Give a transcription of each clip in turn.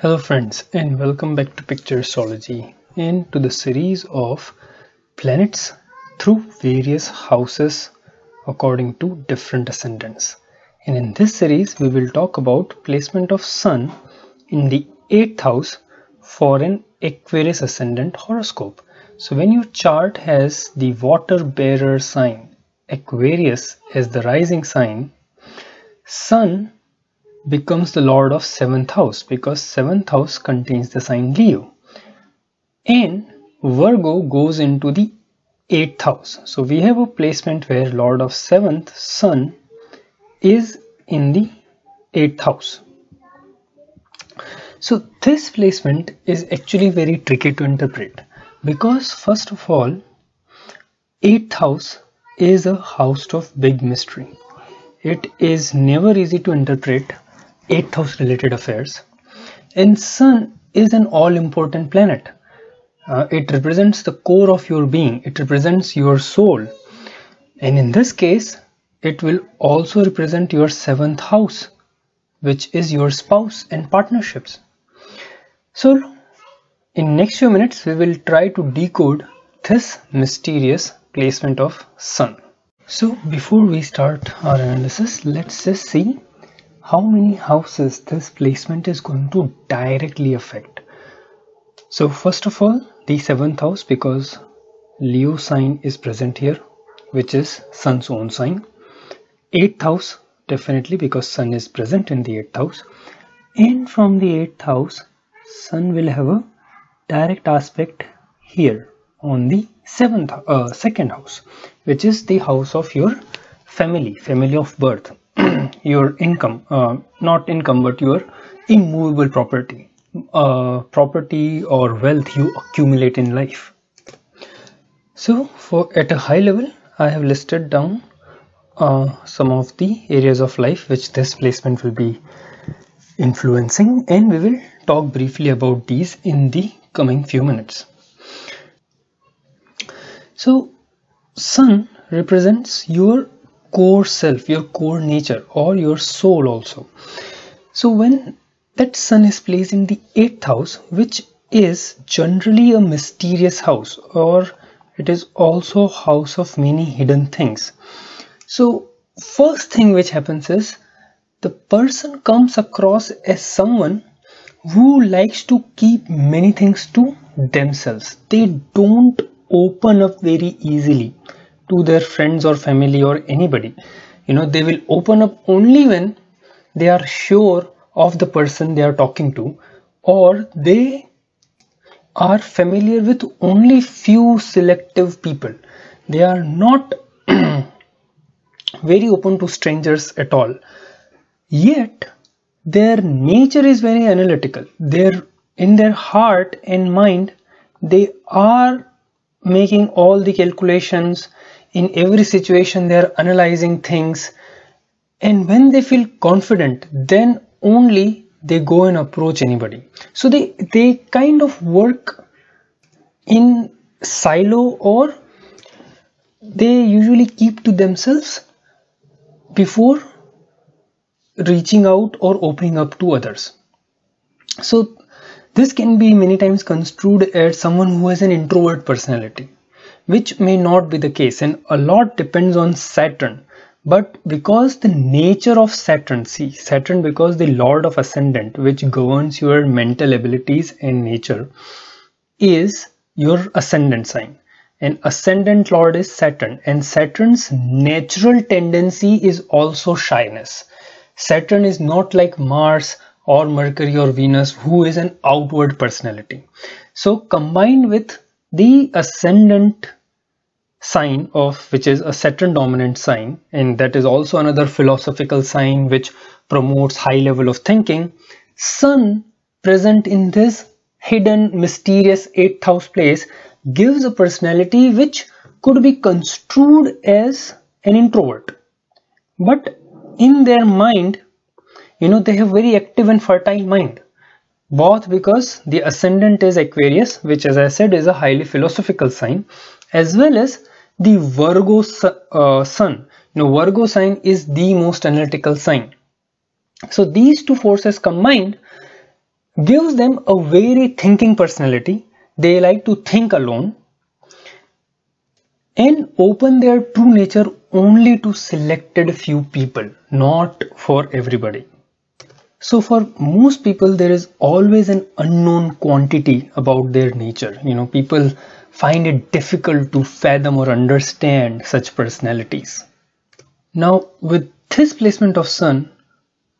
Hello friends and welcome back to Picture Astrology and to the series of planets through various houses according to different ascendants. And in this series we will talk about placement of Sun in the 8th house for an Aquarius ascendant horoscope. So when your chart has the water bearer sign Aquarius as the rising sign, Sun becomes the lord of 7th house because 7th house contains the sign Leo. And Virgo goes into the 8th house. So we have a placement where lord of 7th sun is in the 8th house. So this placement is actually very tricky to interpret because first of all 8th house is a house of big mystery. It is never easy to interpret 8th house related affairs. And sun is an all important planet. Uh, it represents the core of your being. It represents your soul. And in this case it will also represent your seventh house which is your spouse and partnerships. So in next few minutes we will try to decode this mysterious placement of sun. So before we start our analysis let's just see how many houses this placement is going to directly affect. So first of all, the seventh house because Leo sign is present here, which is Sun's own sign. Eighth house, definitely because Sun is present in the eighth house. And from the eighth house, Sun will have a direct aspect here on the seventh, uh, second house, which is the house of your family, family of birth. Your income uh, not income but your immovable property uh, property or wealth you accumulate in life. So for at a high level I have listed down uh, some of the areas of life which this placement will be influencing and we will talk briefly about these in the coming few minutes. So sun represents your core self, your core nature, or your soul also. So when that sun is placed in the eighth house, which is generally a mysterious house, or it is also a house of many hidden things. So first thing which happens is the person comes across as someone who likes to keep many things to themselves. They don't open up very easily to their friends or family or anybody. You know they will open up only when they are sure of the person they are talking to or they are familiar with only few selective people. They are not very open to strangers at all. Yet their nature is very analytical. Their in their heart and mind they are making all the calculations in every situation they are analyzing things. And when they feel confident then only they go and approach anybody. So they they kind of work in silo or they usually keep to themselves before reaching out or opening up to others. So this can be many times construed as someone who has an introvert personality which may not be the case. And a lot depends on Saturn. But because the nature of Saturn see Saturn because the lord of ascendant which governs your mental abilities and nature is your ascendant sign. And ascendant lord is Saturn. And Saturn's natural tendency is also shyness. Saturn is not like Mars or Mercury or Venus who is an outward personality. So combined with the ascendant sign of which is a Saturn dominant sign and that is also another philosophical sign which promotes high level of thinking. Sun present in this hidden mysterious eighth house place gives a personality which could be construed as an introvert. But in their mind you know they have very active and fertile mind. Both because the ascendant is Aquarius which as I said is a highly philosophical sign as well as the Virgo uh, sun. Know, Virgo sign is the most analytical sign. So these two forces combined gives them a very thinking personality. They like to think alone and open their true nature only to selected few people, not for everybody. So for most people, there is always an unknown quantity about their nature. You know, people find it difficult to fathom or understand such personalities. Now, with this placement of Sun,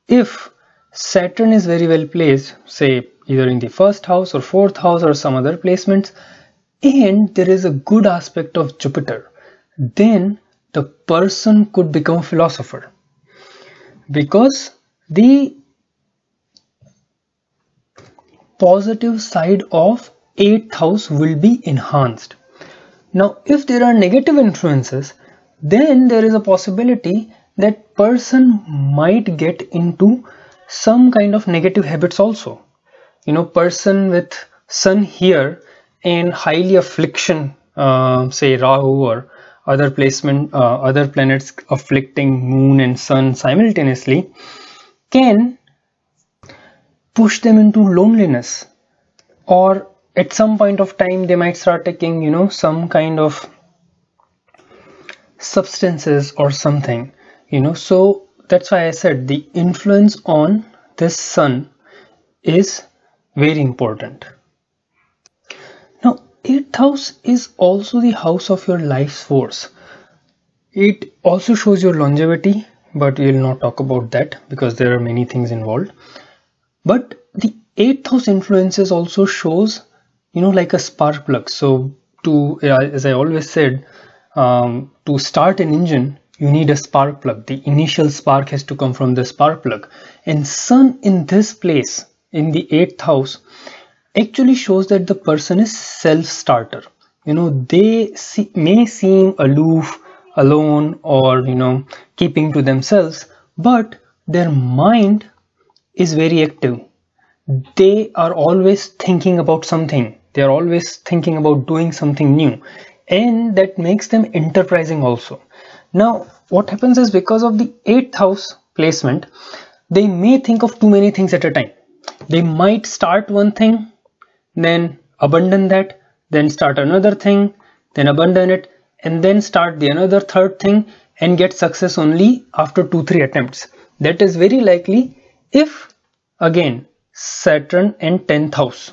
if Saturn is very well placed, say either in the first house or fourth house or some other placements, and there is a good aspect of Jupiter, then the person could become a philosopher because the positive side of 8th house will be enhanced. Now if there are negative influences then there is a possibility that person might get into some kind of negative habits also. You know person with sun here and highly affliction uh, say Rahu or other placement uh, other planets afflicting moon and sun simultaneously can push them into loneliness or at some point of time they might start taking you know some kind of substances or something you know. So that's why i said the influence on this sun is very important. Now eighth house is also the house of your life's force. It also shows your longevity but we will not talk about that because there are many things involved. But the eighth house influences also shows you know like a spark plug. So to as i always said um, to start an engine you need a spark plug. The initial spark has to come from the spark plug. And sun in this place in the eighth house actually shows that the person is self-starter. You know they see, may seem aloof alone or you know keeping to themselves but their mind is very active. They are always thinking about something they are always thinking about doing something new. And that makes them enterprising also. Now what happens is because of the eighth house placement they may think of too many things at a time. They might start one thing then abandon that then start another thing then abandon it and then start the another third thing and get success only after two three attempts. That is very likely if again Saturn and 10th house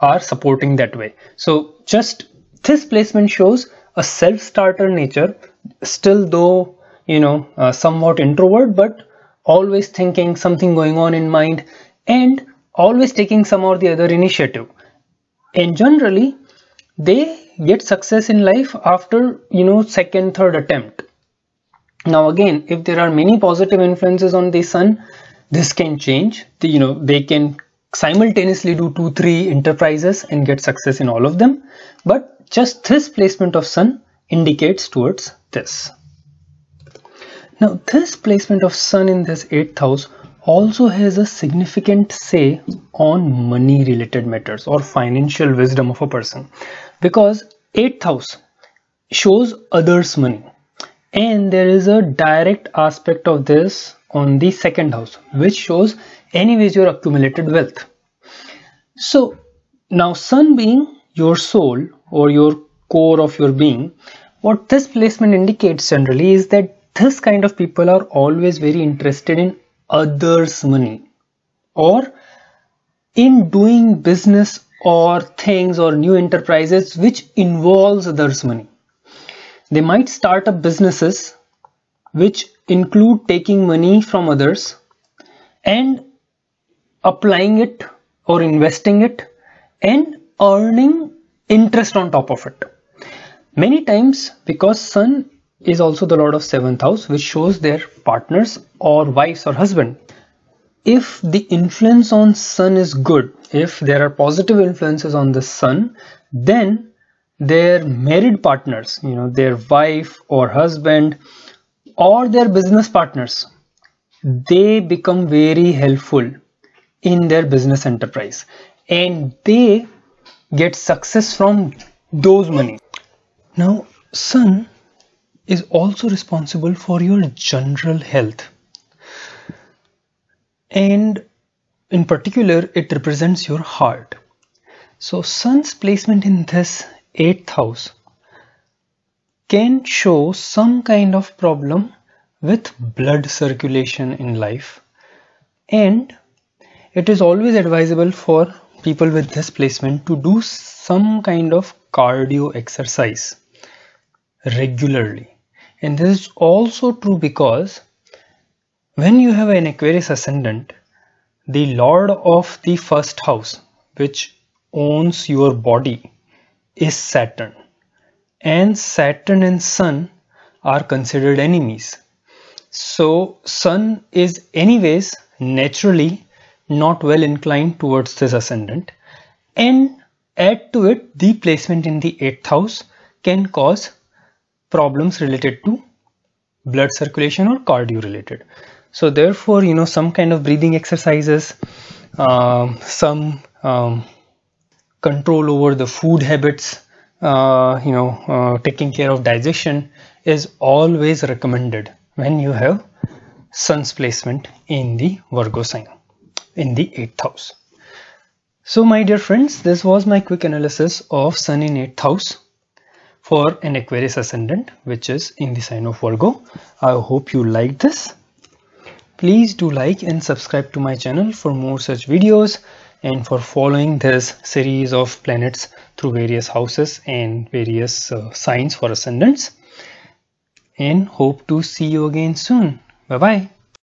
are supporting that way. So just this placement shows a self-starter nature still though you know uh, somewhat introvert but always thinking something going on in mind and always taking some or the other initiative. And generally they get success in life after you know second third attempt. Now again if there are many positive influences on the sun this can change. You know they can simultaneously do two three enterprises and get success in all of them. But just this placement of sun indicates towards this. Now this placement of sun in this eighth house also has a significant say on money related matters or financial wisdom of a person. Because eighth house shows others money. And there is a direct aspect of this on the second house which shows anyways your accumulated wealth. So now sun being your soul or your core of your being what this placement indicates generally is that this kind of people are always very interested in others money or in doing business or things or new enterprises which involves others money. They might start up businesses which include taking money from others and applying it or investing it and earning interest on top of it. Many times because sun is also the lord of seventh house which shows their partners or wives or husband. If the influence on sun is good, if there are positive influences on the sun, then their married partners, you know, their wife or husband or their business partners, they become very helpful in their business enterprise and they get success from those money. Now, Sun is also responsible for your general health. And in particular it represents your heart so sun's placement in this 8th house can show some kind of problem with blood circulation in life and it is always advisable for people with this placement to do some kind of cardio exercise regularly. And this is also true because when you have an Aquarius ascendant the lord of the first house which owns your body is Saturn. And Saturn and Sun are considered enemies. So Sun is anyways naturally not well inclined towards this ascendant and add to it the placement in the 8th house can cause problems related to blood circulation or cardio related. So therefore you know some kind of breathing exercises um, some um, control over the food habits uh, you know uh, taking care of digestion is always recommended when you have sun's placement in the Virgo sign in the 8th house. So my dear friends, this was my quick analysis of Sun in 8th house for an Aquarius ascendant which is in the sign of Virgo. I hope you liked this. Please do like and subscribe to my channel for more such videos and for following this series of planets through various houses and various uh, signs for ascendants and hope to see you again soon. Bye bye.